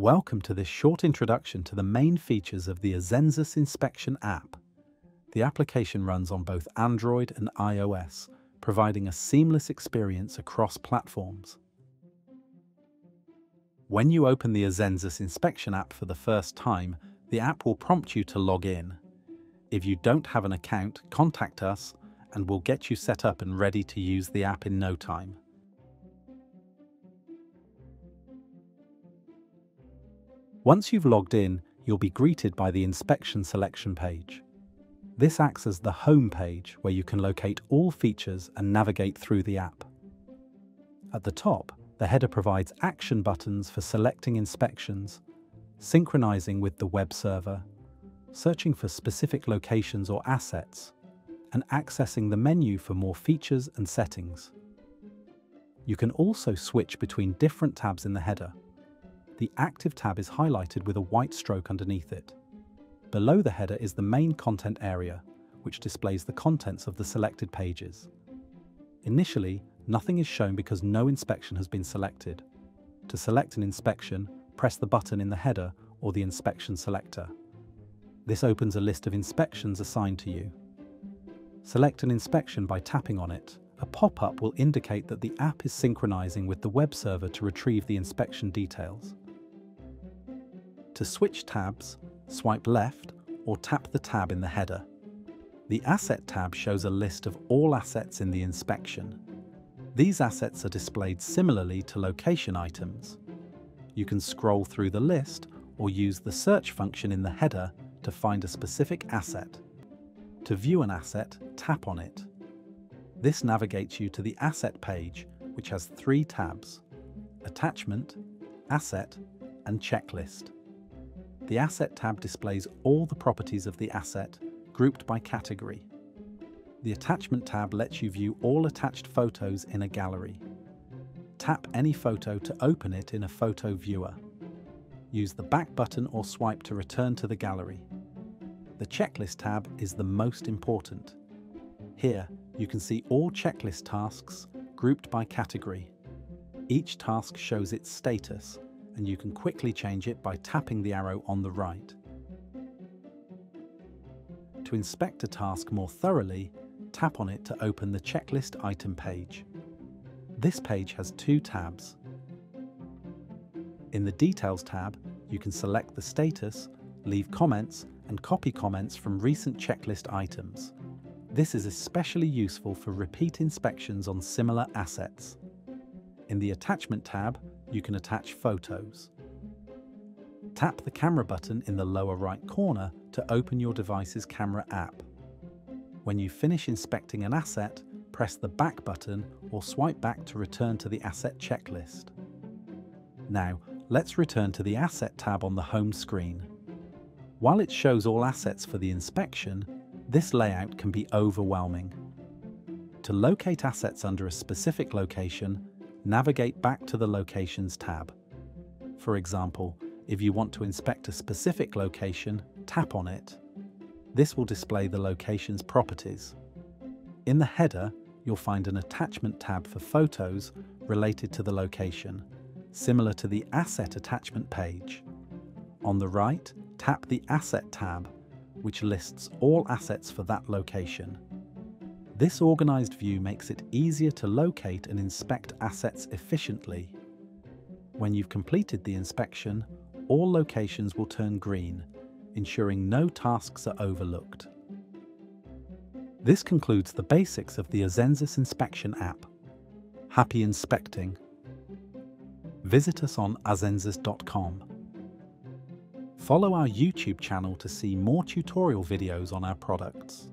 Welcome to this short introduction to the main features of the Azenzus Inspection app. The application runs on both Android and iOS, providing a seamless experience across platforms. When you open the Azenzus Inspection app for the first time, the app will prompt you to log in. If you don't have an account, contact us and we'll get you set up and ready to use the app in no time. Once you've logged in, you'll be greeted by the inspection selection page. This acts as the home page where you can locate all features and navigate through the app. At the top, the header provides action buttons for selecting inspections, synchronizing with the web server, searching for specific locations or assets, and accessing the menu for more features and settings. You can also switch between different tabs in the header, the Active tab is highlighted with a white stroke underneath it. Below the header is the main content area, which displays the contents of the selected pages. Initially, nothing is shown because no inspection has been selected. To select an inspection, press the button in the header or the inspection selector. This opens a list of inspections assigned to you. Select an inspection by tapping on it. A pop-up will indicate that the app is synchronizing with the web server to retrieve the inspection details. To switch tabs, swipe left or tap the tab in the header. The Asset tab shows a list of all assets in the inspection. These assets are displayed similarly to location items. You can scroll through the list or use the search function in the header to find a specific asset. To view an asset, tap on it. This navigates you to the Asset page, which has three tabs, Attachment, Asset and Checklist. The Asset tab displays all the properties of the asset, grouped by category. The Attachment tab lets you view all attached photos in a gallery. Tap any photo to open it in a photo viewer. Use the back button or swipe to return to the gallery. The Checklist tab is the most important. Here, you can see all checklist tasks grouped by category. Each task shows its status, and you can quickly change it by tapping the arrow on the right. To inspect a task more thoroughly, tap on it to open the checklist item page. This page has two tabs. In the Details tab, you can select the status, leave comments, and copy comments from recent checklist items. This is especially useful for repeat inspections on similar assets. In the Attachment tab, you can attach photos. Tap the camera button in the lower right corner to open your device's camera app. When you finish inspecting an asset, press the back button or swipe back to return to the asset checklist. Now, let's return to the Asset tab on the home screen. While it shows all assets for the inspection, this layout can be overwhelming. To locate assets under a specific location, navigate back to the Locations tab. For example, if you want to inspect a specific location, tap on it. This will display the location's properties. In the header, you'll find an Attachment tab for photos related to the location, similar to the Asset attachment page. On the right, tap the Asset tab, which lists all assets for that location. This organised view makes it easier to locate and inspect assets efficiently. When you've completed the inspection, all locations will turn green, ensuring no tasks are overlooked. This concludes the basics of the Azenzus Inspection app. Happy inspecting! Visit us on azenzus.com. Follow our YouTube channel to see more tutorial videos on our products.